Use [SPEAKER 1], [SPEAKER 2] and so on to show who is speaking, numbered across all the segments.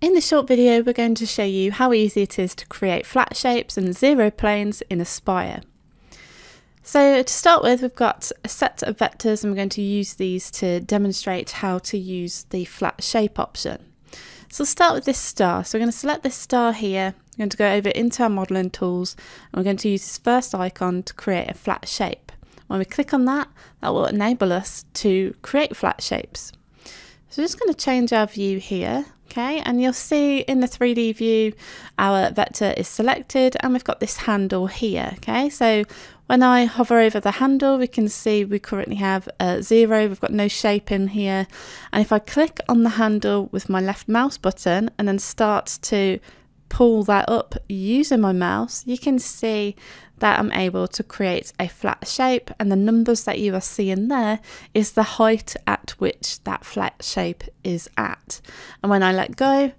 [SPEAKER 1] In this short video, we're going to show you how easy it is to create flat shapes and zero planes in Aspire. So to start with, we've got a set of vectors and we're going to use these to demonstrate how to use the flat shape option. So we'll start with this star. So we're going to select this star here. We're going to go over into our modelling tools and we're going to use this first icon to create a flat shape. When we click on that, that will enable us to create flat shapes. So we're just going to change our view here Okay, and you'll see in the 3D view our vector is selected and we've got this handle here. Okay, so when I hover over the handle, we can see we currently have a zero, we've got no shape in here. And if I click on the handle with my left mouse button and then start to pull that up using my mouse, you can see that I'm able to create a flat shape and the numbers that you are seeing there is the height at which that flat shape is at. And when I let go,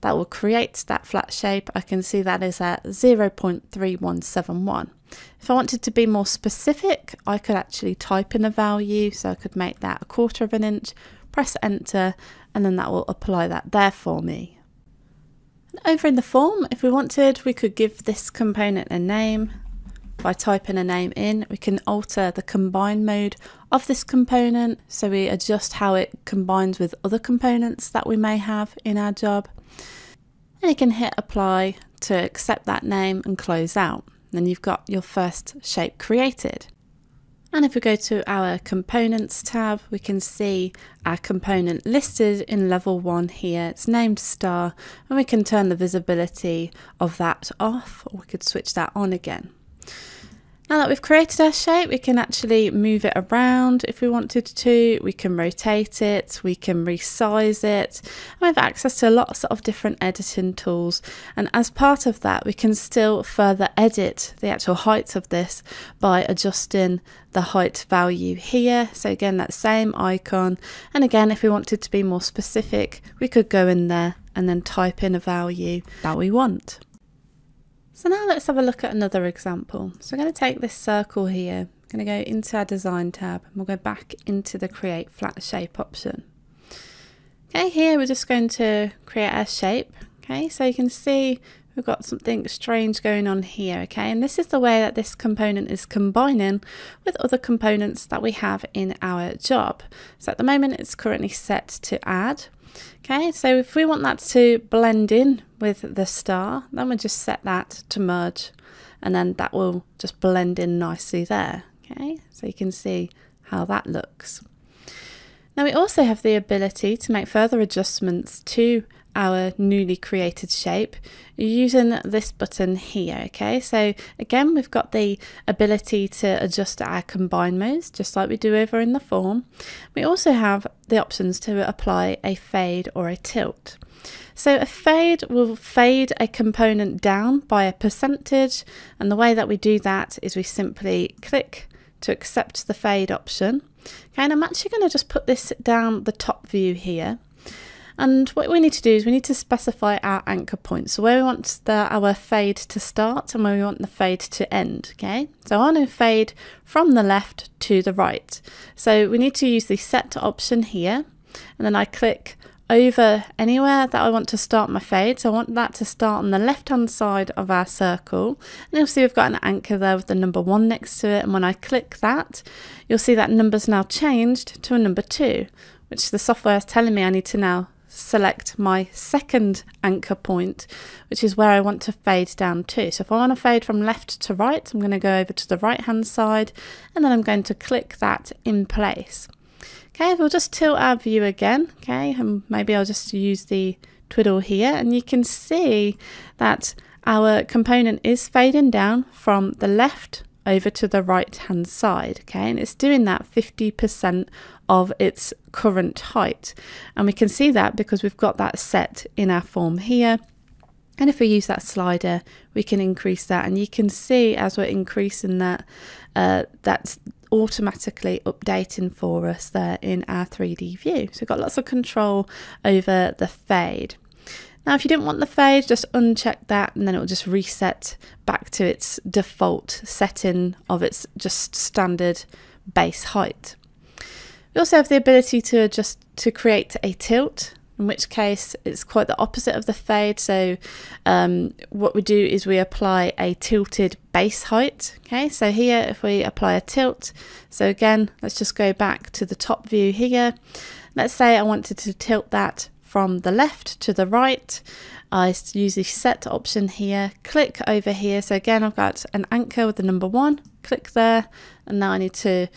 [SPEAKER 1] that will create that flat shape. I can see that is at 0.3171. If I wanted to be more specific, I could actually type in a value. So I could make that a quarter of an inch, press enter, and then that will apply that there for me. Over in the form, if we wanted, we could give this component a name by typing a name in, we can alter the combine mode of this component. So we adjust how it combines with other components that we may have in our job. And you can hit apply to accept that name and close out. Then you've got your first shape created. And if we go to our components tab, we can see our component listed in level one here. It's named star and we can turn the visibility of that off or we could switch that on again. Now that we've created our shape, we can actually move it around if we wanted to. We can rotate it, we can resize it. And we have access to lots of different editing tools. And as part of that, we can still further edit the actual height of this by adjusting the height value here. So again, that same icon. And again, if we wanted to be more specific, we could go in there and then type in a value that we want. So now let's have a look at another example. So I'm going to take this circle here, I'm going to go into our design tab and we'll go back into the create flat shape option. Okay, here we're just going to create our shape. Okay, so you can see we've got something strange going on here. Okay, and this is the way that this component is combining with other components that we have in our job. So at the moment it's currently set to add. Okay, so if we want that to blend in with the star, then we'll just set that to merge and then that will just blend in nicely there. Okay, so you can see how that looks. Now we also have the ability to make further adjustments to our newly created shape using this button here okay? So again we've got the ability to adjust our combine modes just like we do over in the form. We also have the options to apply a fade or a tilt. So a fade will fade a component down by a percentage and the way that we do that is we simply click to accept the fade option. Okay and I'm actually going to just put this down the top view here and what we need to do is we need to specify our anchor point. So where we want the, our fade to start and where we want the fade to end. Okay, so I want to fade from the left to the right. So we need to use the set option here and then I click over anywhere that I want to start my fade. So I want that to start on the left hand side of our circle. And you'll see we've got an anchor there with the number one next to it. And when I click that, you'll see that number's now changed to a number two, which the software is telling me I need to now select my second anchor point, which is where I want to fade down to. So if I want to fade from left to right, I'm going to go over to the right hand side and then I'm going to click that in place. Okay, we'll just tilt our view again, okay, and maybe I'll just use the twiddle here and you can see that our component is fading down from the left over to the right hand side okay and it's doing that 50% of its current height. And we can see that because we've got that set in our form here. And if we use that slider we can increase that. And you can see as we're increasing that uh, that's automatically updating for us there in our 3D view. So we've got lots of control over the fade. Now, if you didn't want the fade, just uncheck that and then it will just reset back to its default setting of its just standard base height. We also have the ability to adjust to create a tilt. in which case it's quite the opposite of the fade. So um, what we do is we apply a tilted base height. Okay, so here if we apply a tilt, so again, let's just go back to the top view here. Let's say I wanted to tilt that from the left to the right. I use the set option here, click over here. So again, I've got an anchor with the number one, click there, and now I need to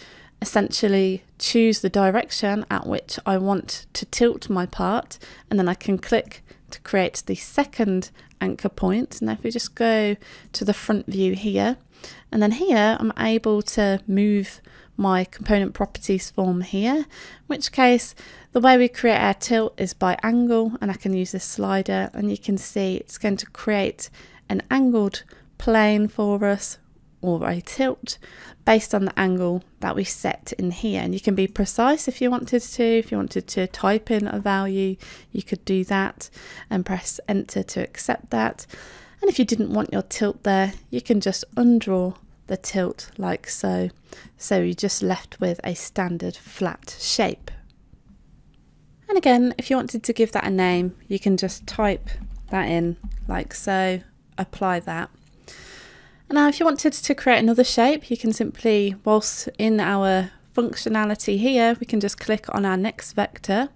[SPEAKER 1] essentially choose the direction at which I want to tilt my part and then I can click to create the second anchor point. Now if we just go to the front view here and then here I'm able to move my component properties form here, in which case the way we create our tilt is by angle and I can use this slider and you can see it's going to create an angled plane for us or a tilt based on the angle that we set in here. And you can be precise if you wanted to. If you wanted to type in a value, you could do that and press enter to accept that. And if you didn't want your tilt there, you can just undraw the tilt like so. So you're just left with a standard flat shape. And again, if you wanted to give that a name, you can just type that in like so, apply that now if you wanted to create another shape, you can simply, whilst in our functionality here, we can just click on our next vector,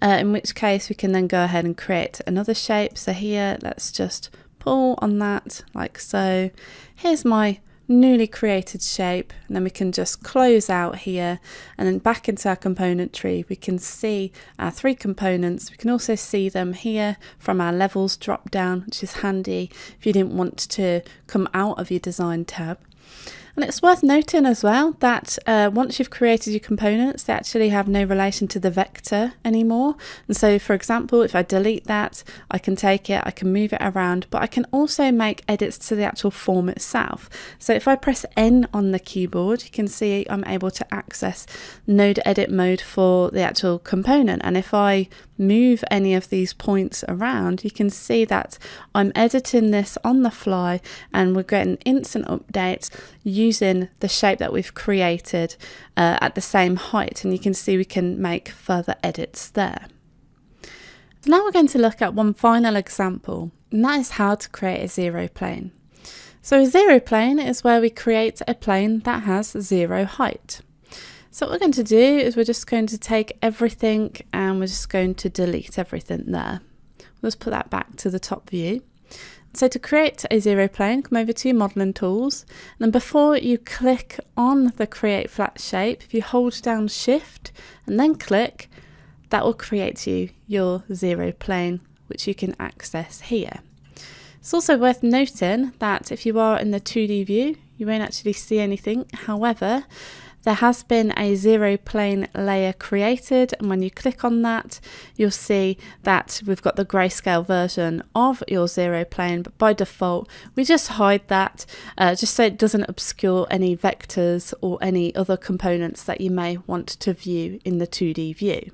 [SPEAKER 1] uh, in which case we can then go ahead and create another shape. So here, let's just pull on that like so. Here's my newly created shape and then we can just close out here. And then back into our component tree we can see our three components. We can also see them here from our levels drop down which is handy if you didn't want to come out of your design tab and it's worth noting as well that uh, once you've created your components, they actually have no relation to the vector anymore. And so, for example, if I delete that, I can take it, I can move it around, but I can also make edits to the actual form itself. So if I press N on the keyboard, you can see I'm able to access node edit mode for the actual component. And if I move any of these points around, you can see that I'm editing this on the fly and we're getting instant updates using the shape that we've created uh, at the same height. And you can see we can make further edits there. Now we're going to look at one final example, and that is how to create a zero plane. So a zero plane is where we create a plane that has zero height. So what we're going to do is we're just going to take everything and we're just going to delete everything there. Let's put that back to the top view. So to create a zero plane, come over to your modelling tools. And before you click on the create flat shape, if you hold down shift and then click, that will create you your zero plane, which you can access here. It's also worth noting that if you are in the 2D view, you won't actually see anything. However, there has been a zero plane layer created and when you click on that you'll see that we've got the grayscale version of your zero plane but by default we just hide that uh, just so it doesn't obscure any vectors or any other components that you may want to view in the 2D view.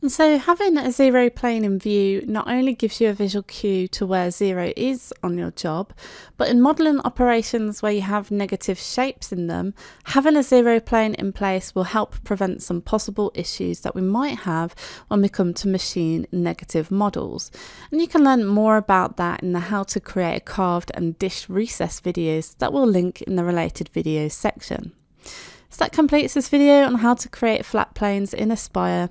[SPEAKER 1] And so having a zero plane in view not only gives you a visual cue to where zero is on your job, but in modelling operations where you have negative shapes in them, having a zero plane in place will help prevent some possible issues that we might have when we come to machine negative models. And you can learn more about that in the how to create a carved and dish recess videos that we'll link in the related videos section. So that completes this video on how to create flat planes in Aspire.